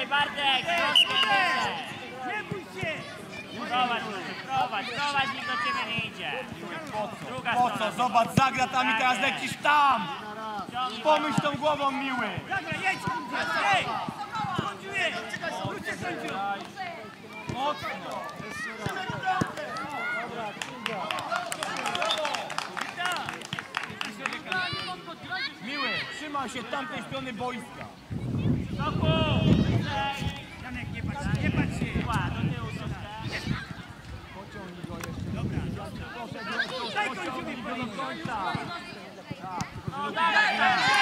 Niżej, Bartek! Nie bój się! Prowadź, prowadź, prowadź, nikt do ciebie nie idzie. Druga Po co? strona. Zobacz, zagra tam i teraz lecisz tam! Ciągnij Pomyśl tą głową, miły! Dobra, jedź! Jedź! Sędziuję! Wróćcie sędziu! Mocno! Miły, trzymaj się tamtej strony boiska. Stoku! Daj końcówkę policji! No dalej, dalej. Do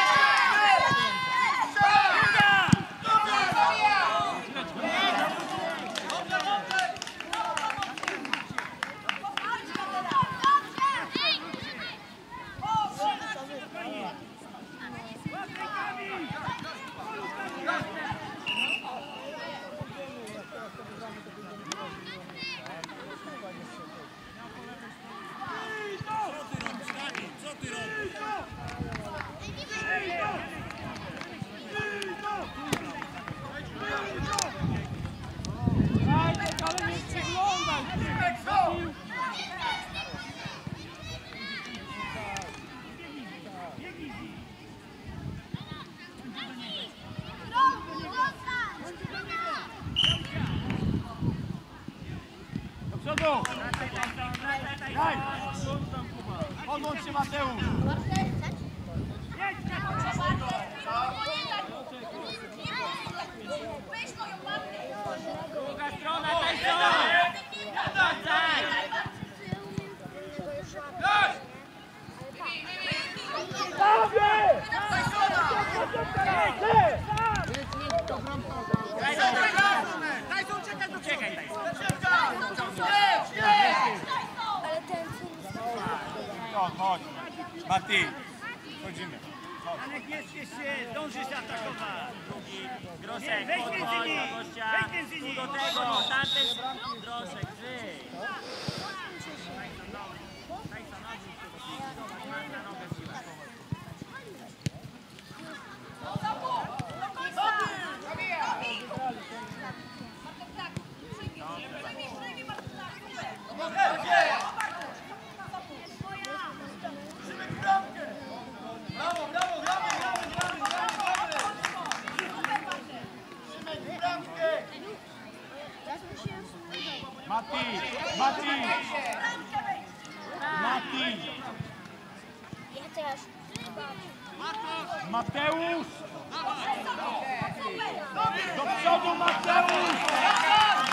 przodu! Daj! Podłącz się Mateusz! Druga strona, Tyson! Wracaj! Uciekaj, Tyson. Ale ten Chodź, chodź. Mati, chodzimy. Janek, nie śpiesz się! Dążysz atakować! Grosek, Weź podchodź między nimi! do gościa. Weź między nimi! Do tego, tamten Grosek, wyjdź. Mati, Mati, Mati, ja też. Mateusz! Do przodu Mateusz!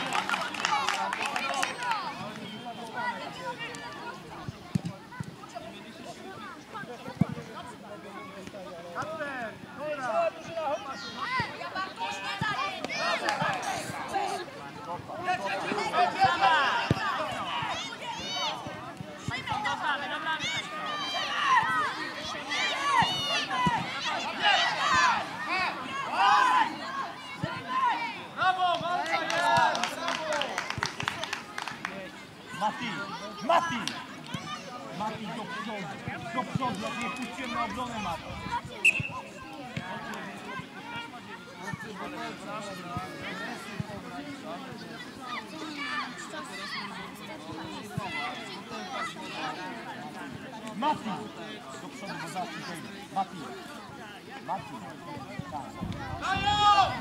Mati, Mati! Mati do przodu, do przodu, jak nie puściłem na obronę Mati. Mati! Do przodu, bo zaraz tu wejdzie. Mati! Mati! Tak. O,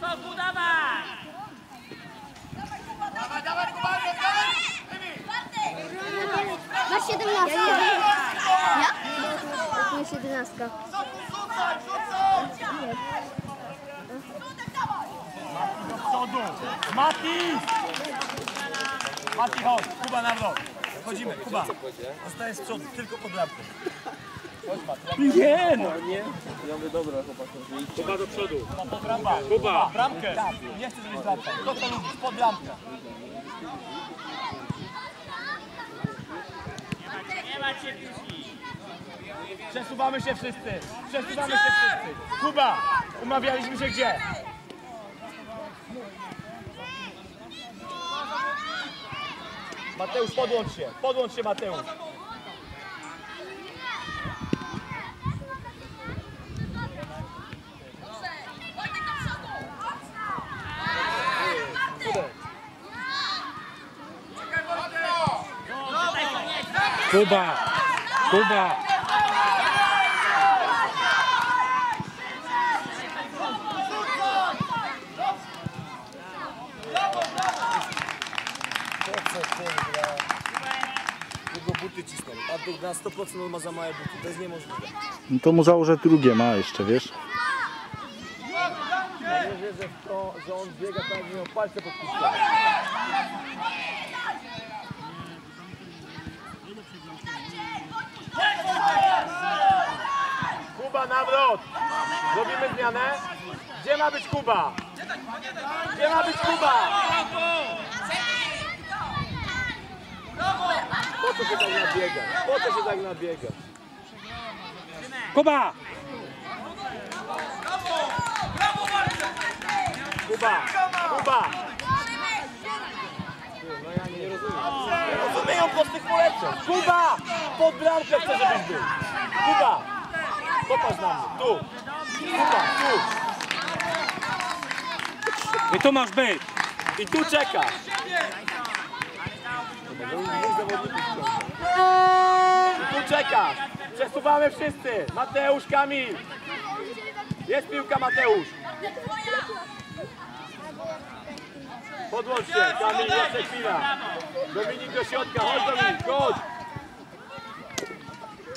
Soku, dawaj! Masz 17. Ja? Jak masz 11. Mati do przodu! Mati! Mati, chodź, Kuba na wlot. Chodzimy, Kuba. Zostaje z przodu, tylko pod lampką. Nie no! Kuba do przodu. Kuba, Kuba, bramkę. Tak, nie chcę zrobić bramkę. To co lubisz, pod lampkę. Macie piłki. Przesuwamy się wszyscy. Przesuwamy się wszyscy. Kuba, umawialiśmy się gdzie? Mateusz, podłącz się. Podłącz się, Mateusz. Kuba! Kuba! Jego buty cisną. A to na 100% on ma za małe buty. To jest niemożliwe. No to mu założę drugie ma jeszcze, wiesz? Ja wierzę w to, że on biega tak, jakby miał palce podpiskane. Kuba, nawrot! Robimy zmianę? Gdzie ma być Kuba? Gdzie ma być Kuba? Po co się tak nabiega? Po co się tak nabiega? Kuba! Kuba! Kuba! No ja nie rozumiem. Nie rozumieją prostych poleceń. Kuba! Pod bramkę chcę, żebyś był. Kuba! Popatrz na mnie. Tu. Kuba, tu. I tu masz być! I tu czekasz. I tu czekasz. Przesuwamy wszyscy. Mateusz, Kamil. Jest piłka, Mateusz. Podłącz się. Kamil, jeszcze chwila. Dominik do środka. Chodź Dominik, chodź.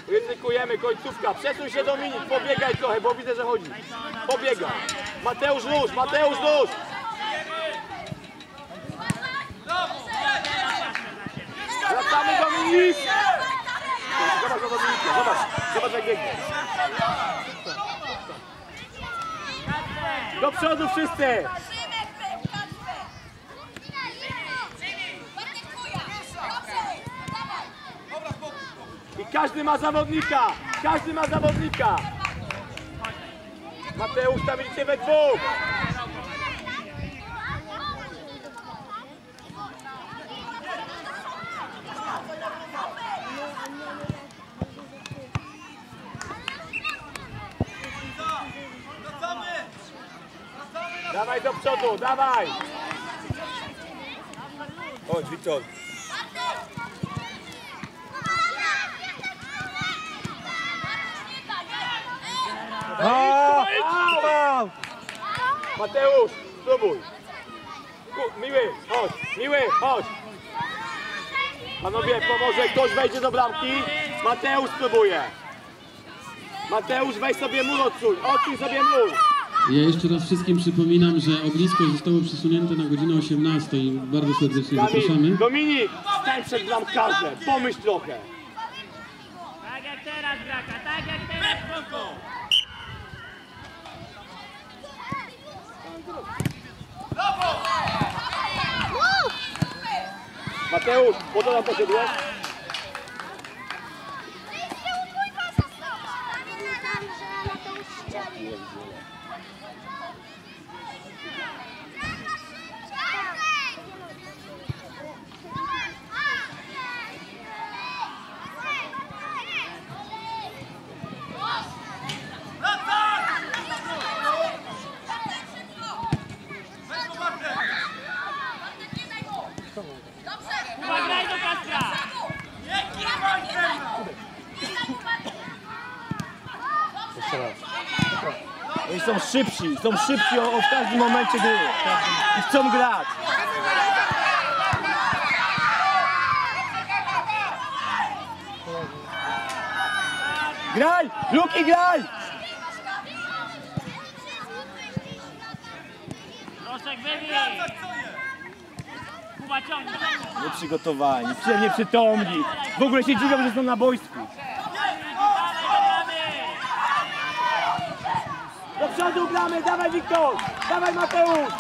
Ryzykujemy, końcówka. Przesuń się Dominik, pobiegaj trochę, bo widzę, że chodzi. Pobiegaj. Mateusz luz, Mateusz luz. Wracamy Dominik! Zobacz na Dominika, zobacz, zobacz jak biegnie. Do przodu wszyscy! Każdy ma zawodnika! Każdy ma zawodnika! Mateusz, tam we dwóch! Dawaj do przodu, dawaj! Chodź, Wiktor. A! Au! Mateusz, spróbuj. Miły, chodź, miły, chodź. Panowie, pomoże, ktoś wejdzie do bramki. Mateusz spróbuje. Mateusz, weź sobie mur odsuń, odsuń sobie mur. Ja jeszcze raz wszystkim przypominam, że ognisko zostało przesunięte na godzinę 18 i bardzo serdecznie zapraszamy. Kamil, Dominik, stań przed bramkarzem, pomyśl trochę. Tak jak teraz, Braka, tak jak teraz, Koko. Mateusz, po co nam poszedłeś? Kuba, graj do Kastra. Oni są szybsi, są szybsi o, o w każdym momencie gry. I chcą grać. Graj! Luki, graj! Proszek, wybij. Kuba, ciągnij. Nieprzygotowani, przy- nieprzytomni. W ogóle się dziwią, że są na boisku. Przodu gramy, dawaj Wiktor! Dawaj Mateusz!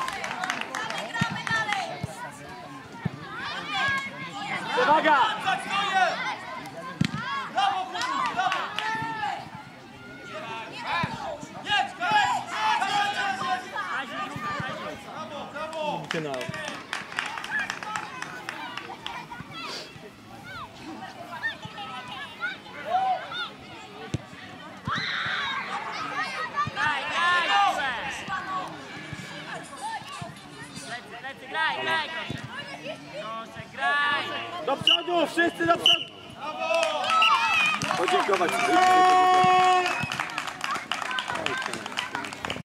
Uwaga! Finał. wszyscy na przód! Podziękować.